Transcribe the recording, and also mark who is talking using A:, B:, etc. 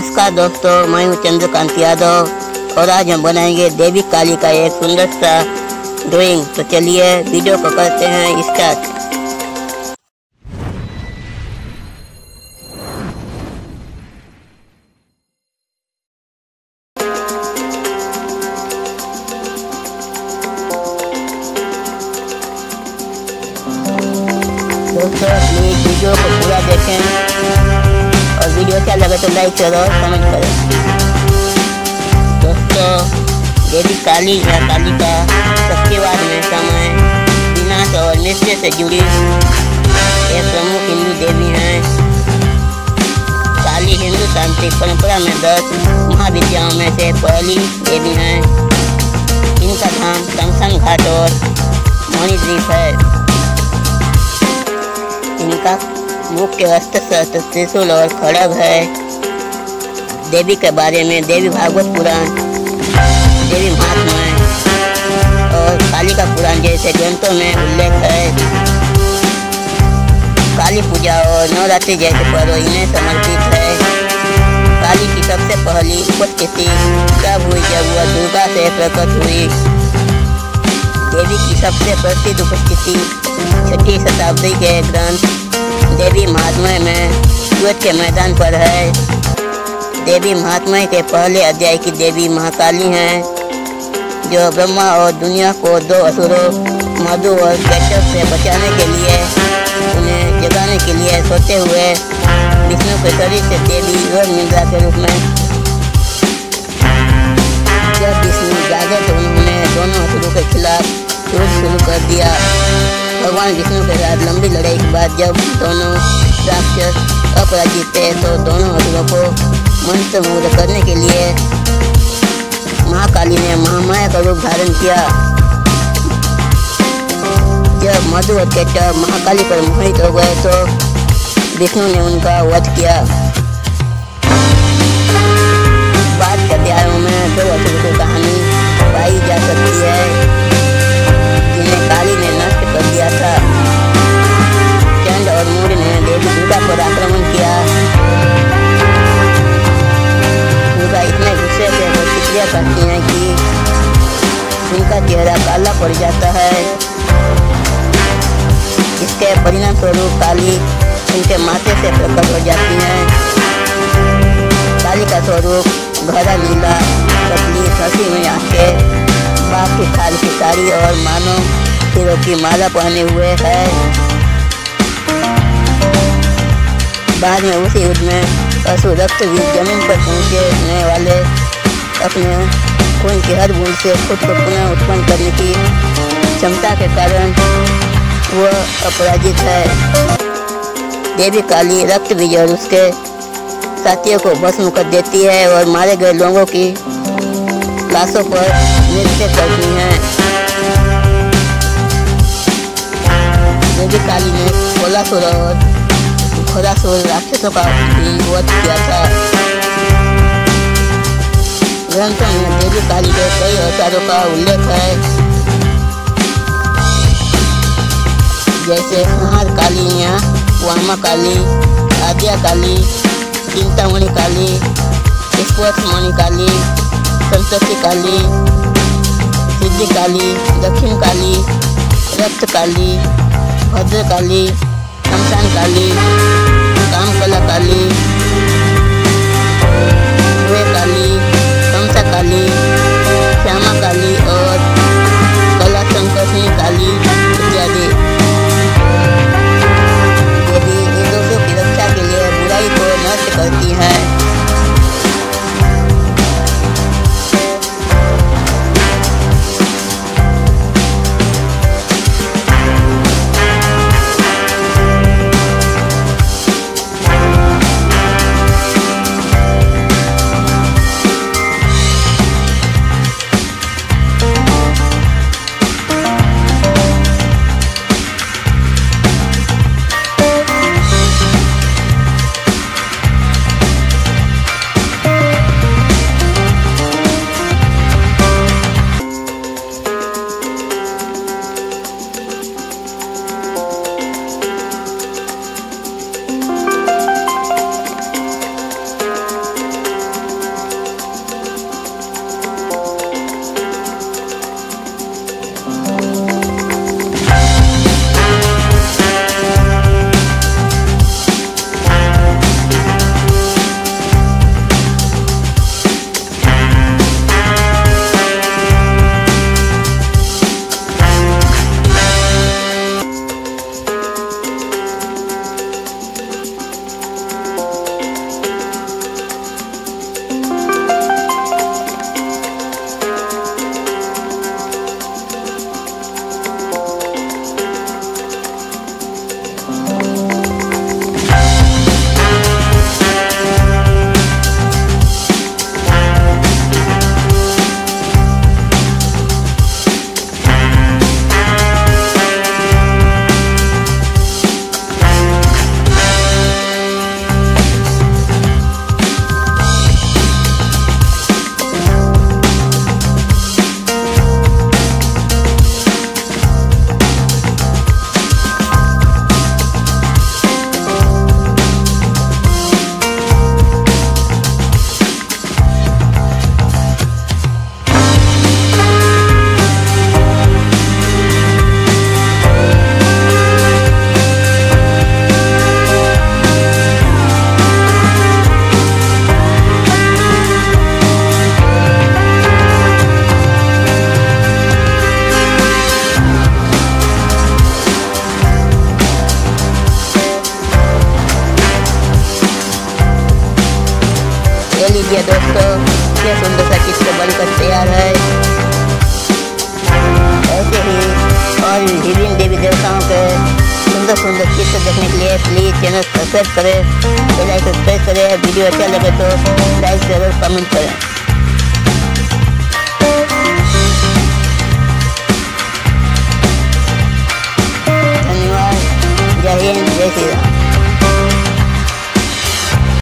A: नमस्कार दोस्तों, मैं हूँ चंद्रकांत यादव और आज हम बनाएँगे देवी काली का एक सुंदर सा ड्राइंग। तो चलिए वीडियो को करते हैं स्टार्ट दोस्तों प्लीज़ वीडियो को पूरा देखें। वीडियो अच्छा लगे तो लाइक करो कमेंट करें दोस्तों देवी काली या काली का शक्तिवाद में समय विनाश और नृत्य से जुड़ी एक प्रमुख हिंदू देवी हैं काली हिंदू तांत्रिक परंपरा में दस महाविद्याओं में से पहली देवी हैं इनका धाम शमशान घाट और मणिद्वीप है मुख्य अस्त्र शस्त्र त्रिशूल और खड़ग है। देवी के बारे में देवी भागवत पुराण, देवी महात्मा और कालिका पुराण जैसे ग्रंथों में उल्लेख है। काली पूजा और नवरात्रि जैसे पर्व इन्हें समर्पित है। काली की सबसे पहली उपस्थिति तब हुई? जब वह दुर्गा से प्रकट हुई। देवी की सबसे प्रसिद्ध उपस्थिति छठी शताब्दी के ग्रंथ देवी महात्मा में सूरज के मैदान पर है। देवी महात्मा के पहले अध्याय की देवी महाकाली हैं, जो ब्रह्मा और दुनिया को दो असुरों, मधु और कैटव से बचाने के लिए, उन्हें जगाने के लिए सोते हुए, विष्णु के शरीर से देवी रोज निंद्रा के रूप में। जब विष्णु जागे तो उन्होंने दोनों असुरों के खिलाफ युद्ध शुरू कर दिया। भगवान विष्णु के साथ लंबी लड़ाई के बाद जब दोनों राक्षस अपराजित थे तो दोनों असुरों को मंत्र मुग्ध करने के लिए महाकाली ने महामाया का रूप धारण किया। जब मधु केटव महाकाली पर मोहित हो गए तो विष्णु ने उनका वध किया। पड़ जाता है। इसके परिणाम स्वरूप काली उनके माथे से प्रकट हो जाती हैं। काली का स्वरूप घरा नीला, पतली फंसी हुई आँखें, बाप की थाल की साड़ी और मानो हीरो की माला पहने हुए है। बाद में उसी युद्ध में पशु रक्त भी ज़मीन पर पहुँचने वाले अपने खून की हर बूंद से खुद को पुनः उत्पन्न करने की क्षमता के कारण वह अपराजित है। देवी काली रक्त और उसके साथियों को भस्म कर देती है और मारे गए लोगों की लाशों पर नृत्य करती हैं। देवी काली ने कोलासुर और खोलासुर राक्षसों का भी वध किया था। ग्रंथों में देवी काली के कई अवतारों का उल्लेख है जैसे महाकाली वामा काली आद्या काली चिंतामणि काली स्पर्शमणि काली संतोषी काली सिद्धि काली दक्षिण काली रक्त काली भद्र काली शमशान काली कामकला काली क्या सुंदर सा चित्र बनकर तैयार है। ऐसे ही, और विभिन्न देवी देवताओं के सुंदर सुंदर चित्र देखने के लिए प्लीज़ चैनल सब्सक्राइब करें बेल आइकन प्रेस करें वीडियो अच्छा लगे तो लाइक शेयर कमेंट करें। धन्यवाद, जय हिंद, जय श्री राम।